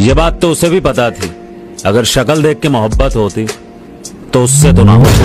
ये बात तो उसे भी पता थी। अगर शक्ल देख के मोहब्बत होती तो उससे तो ना होती।